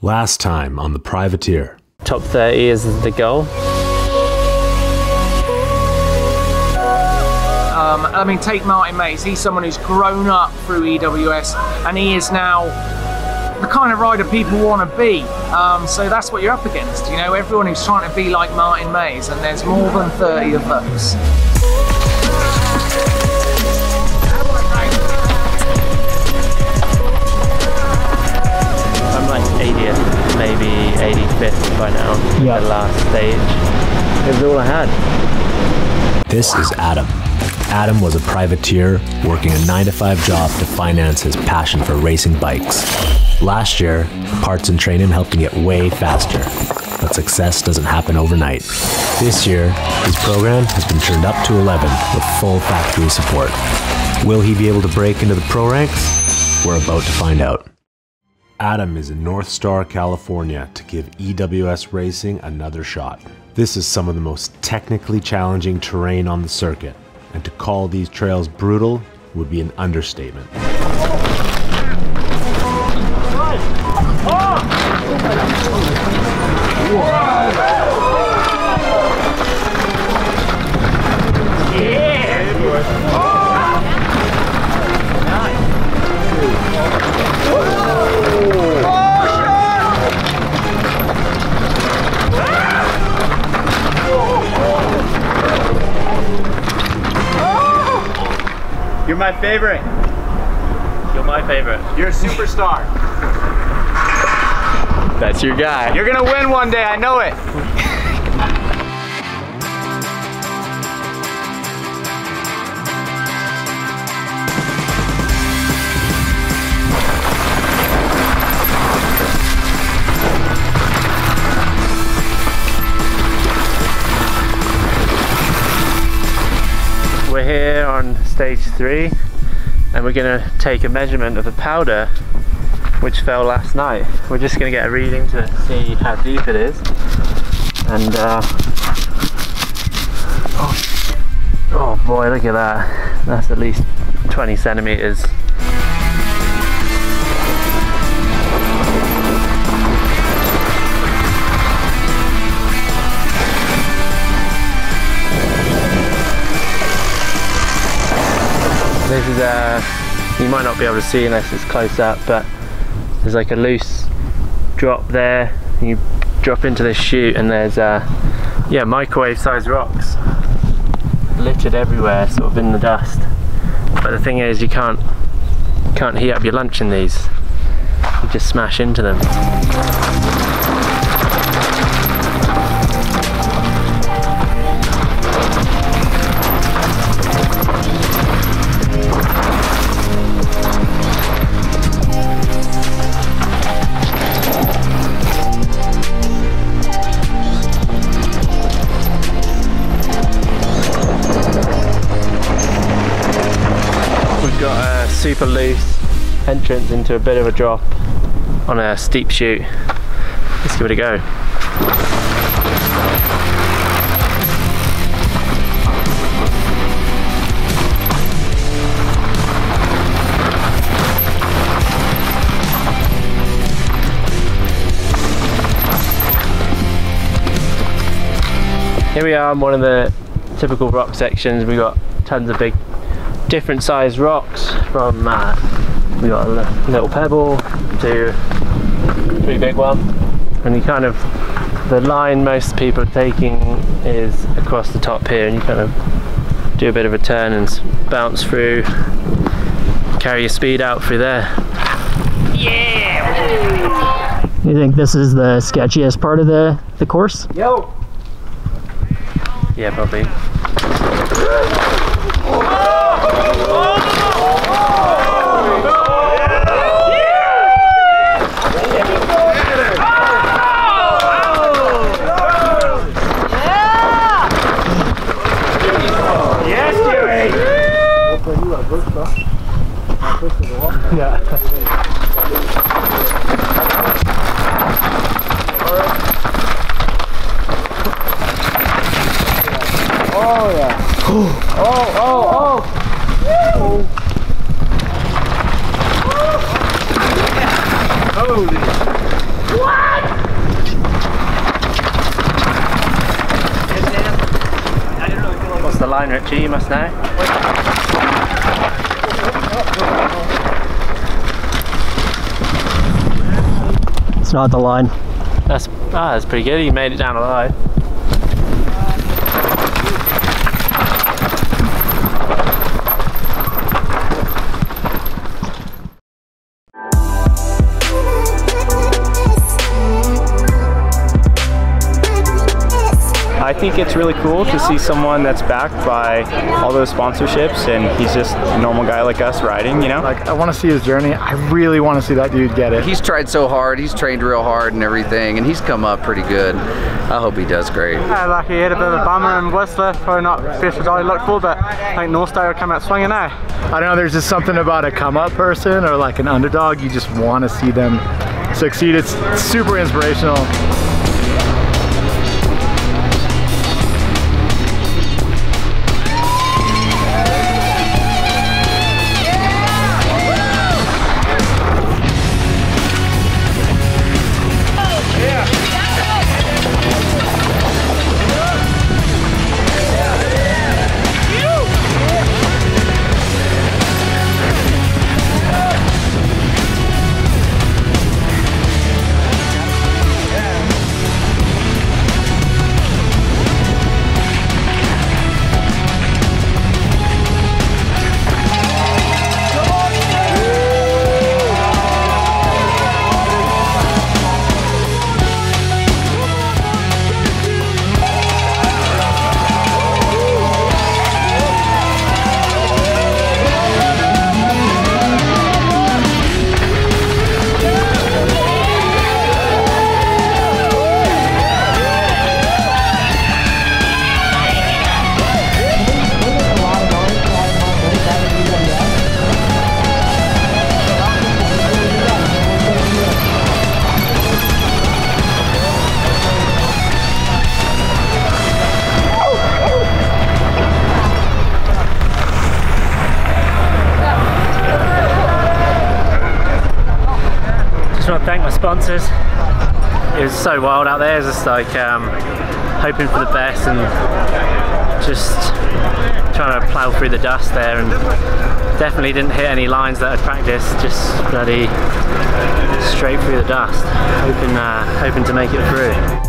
Last time on the Privateer. Top 30 is the goal. Um, I mean, take Martin Maes. He's someone who's grown up through EWS, and he is now the kind of rider people want to be. Um, so that's what you're up against. You know, everyone who's trying to be like Martin Maes, and there's more than 30 of those. The last stage. It was all I had. This is Adam. Adam was a privateer working a 9 to 5 job to finance his passion for racing bikes. Last year, parts and training helped him get way faster, but success doesn't happen overnight. This year, his program has been turned up to 11 with full factory support. Will he be able to break into the pro ranks? We're about to find out. Adam is in Northstar, California to give EWS Racing another shot. This is some of the most technically challenging terrain on the circuit, and to call these trails brutal would be an understatement. You're ah. My favorite. You're my favorite. You're a superstar. That's your guy. You're gonna win one day, I know it. Stage three and we're gonna take a measurement of the powder which fell last night. We're just gonna get a reading to see how deep it is. And uh, oh, oh boy, look at that. That's at least 20 centimeters. This is uh you might not be able to see unless it's close up, but there's like a loose drop there. You drop into this chute and there's uh yeah, microwave sized rocks littered everywhere, sort of in the dust. But the thing is you can't can't heat up your lunch in these. You just smash into them. Super loose entrance into a bit of a drop on a steep chute. Let's give it a go. Here we are on one of the typical rock sections. We've got tons of big different sized rocks from uh, we got a little pebble to a pretty big one and you kind of the line most people are taking is across the top here and you kind of do a bit of a turn and bounce through carry your speed out through there Yeah! You think this is the sketchiest part of the, the course? Yo. yeah probably Yes, Oh, oh, oh. you must know. It's not the line. That's, ah, that's pretty good, you made it down alive. Think it's really cool to see someone that's backed by all those sponsorships and he's just a normal guy like us riding, you know? Like, I want to see his journey. I really want to see that dude get it. He's tried so hard, he's trained real hard and everything, and he's come up pretty good. I hope he does great. Yeah, like he had a bit of a bummer in Whistler, probably not best result he looked for, but I think Northstar will come out swinging now. I don't know, there's just something about a come up person or like an underdog. You just want to see them succeed. It's super inspirational. Just want to thank my sponsors. It was so wild out there, just like um, hoping for the best and just trying to plough through the dust there and definitely didn't hit any lines that I'd practiced, just bloody straight through the dust, hoping, uh, hoping to make it through.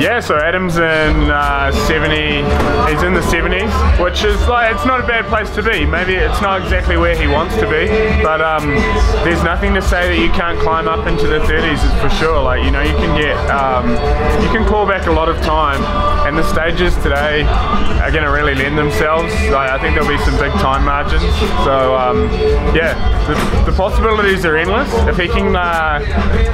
Yeah, so Adam's in uh, 70, he's in the 70s, which is like, it's not a bad place to be. Maybe it's not exactly where he wants to be, but um, there's nothing to say that you can't climb up into the 30s for sure. Like, you know, you can get, um, you can call back a lot of time, and the stages today are going to really lend themselves. Like, I think there'll be some big time margins. So, um, yeah, the, the possibilities are endless. If he can uh,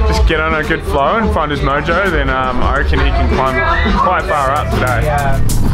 just get on a good flow and find his mojo, then um, I reckon he can climb quite far up today.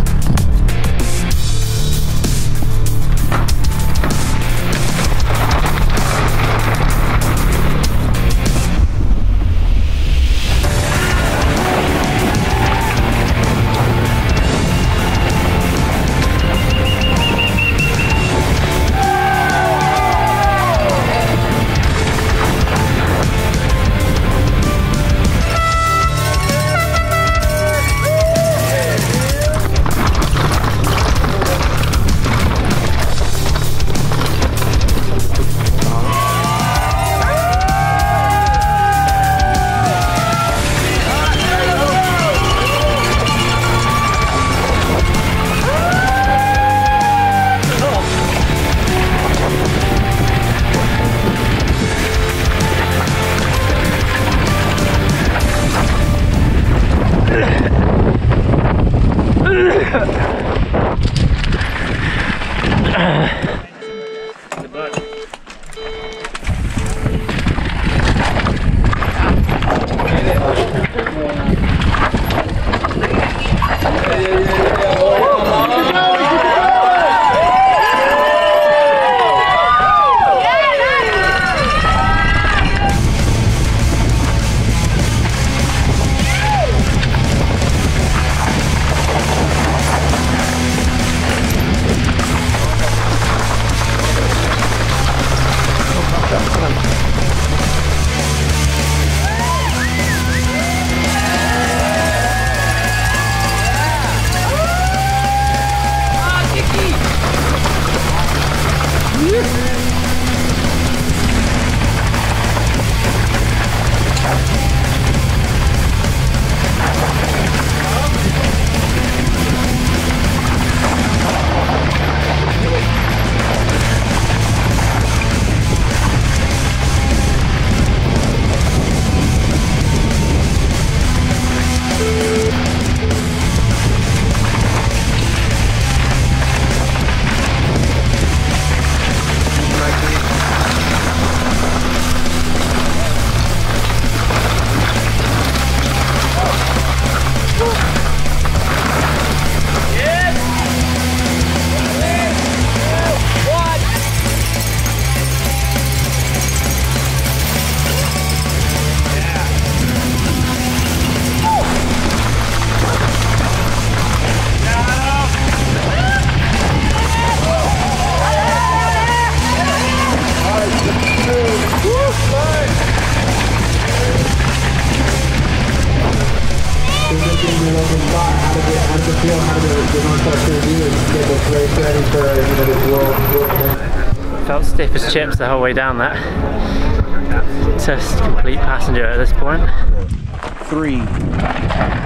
As chips the whole way down that. Just complete passenger at this point. Three.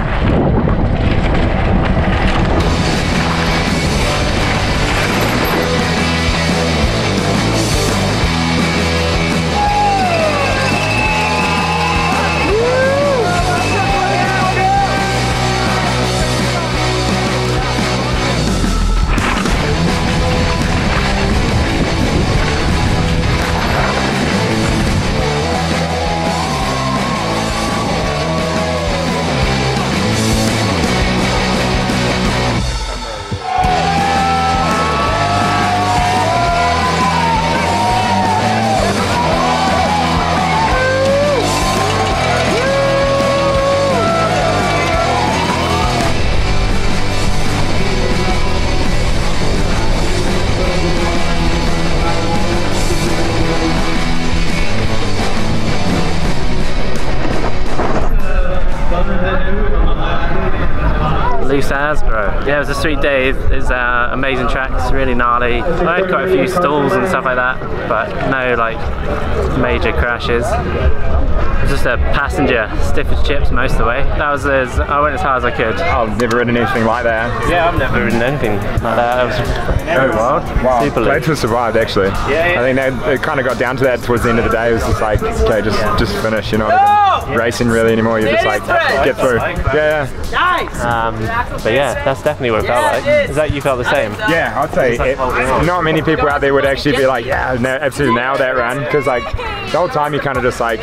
Yeah, it was a sweet day. It's uh, amazing tracks, really gnarly. I had quite a few stalls and stuff like that, but no like major crashes. Just a passenger, stiff as chips most of the way. That was as I went as hard as I could. I've never ridden anything like that. Yeah, I've never ridden anything like that. It was very wild. Wow, Super glad to have survived actually. Yeah, yeah. I think they, it kind of got down to that towards the end of the day. It was just like, okay, just just finish. You're not even racing really anymore. You're just like, get through. Yeah, yeah. Um, but yeah, that's definitely what it felt like. Is that you felt the same? Yeah, I'd say it, not many people out there would actually be like, yeah, no, absolutely nailed that run because like the whole time you're kind of just like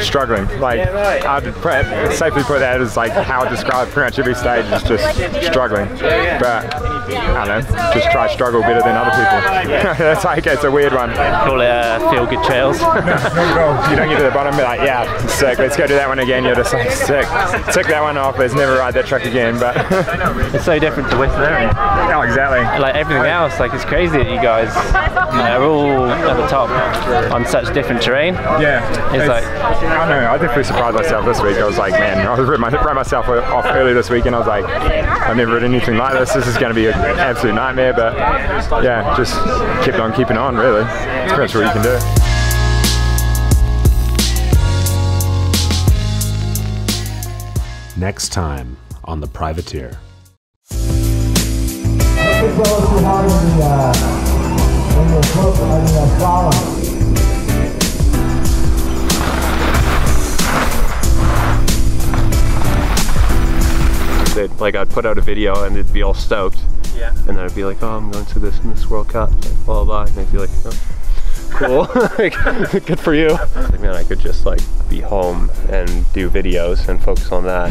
struggling. Like I'd put, safely put that as like how I describe pretty much every stage is just struggling. But I don't know, just try struggle better than other people. That's like it's a weird one. Call it uh, feel good trails. you don't get to the bottom and be like, yeah, sick, let's go do that one again. You're just like, sick. Tick that one off, let's never ride that truck again. But it's so different to Whistler. Oh, exactly. Like everything else, like it's crazy that you guys are all at the top on such different terrain. Yeah. It's like I don't know, I definitely surprised myself this week. I was like, man, I was ran, my, ran myself off early this week and I was like, I've never ridden anything like this. This is going to be an absolute nightmare. But yeah, just kept on keeping on, really. It's pretty much what you can do. Next time on The Privateer. As well as too hard in the, uh, in the hook, I mean, uh, slalom. They'd, like I'd put out a video and they'd be all stoked. Yeah. And then I'd be like, oh, I'm going to this in this World Cup, like, blah blah blah. And they'd be like, oh, cool, like, good for you. Like, man, I could just like be home and do videos and focus on that.